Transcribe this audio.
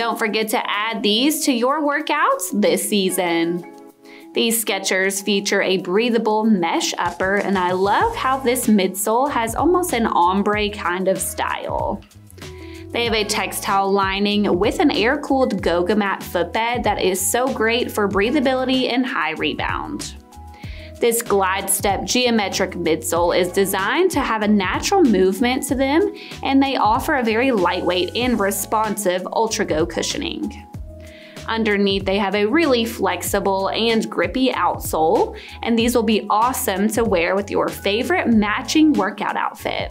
Don't forget to add these to your workouts this season. These Skechers feature a breathable mesh upper and I love how this midsole has almost an ombre kind of style. They have a textile lining with an air-cooled Goga-Mat footbed that is so great for breathability and high rebound. This glide step geometric midsole is designed to have a natural movement to them and they offer a very lightweight and responsive UltraGo cushioning. Underneath, they have a really flexible and grippy outsole, and these will be awesome to wear with your favorite matching workout outfit.